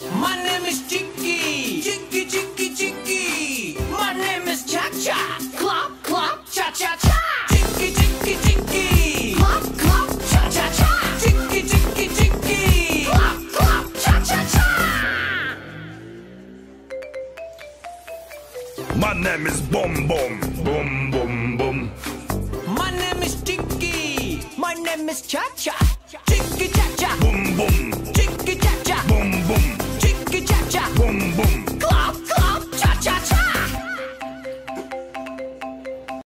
My name is Chicky. Chicky, Chicky, Chicky. My name is Cha Cha. Clop, clop, cha cha cha. Chicky, Chicky, Chicky. Clop, clop, cha cha cha. Chicky, Chicky, Chicky. Clop, clop, cha cha cha. My name is Boom Boom. Boom Boom Boom. My name is Chicky. My name is Cha Cha. Cha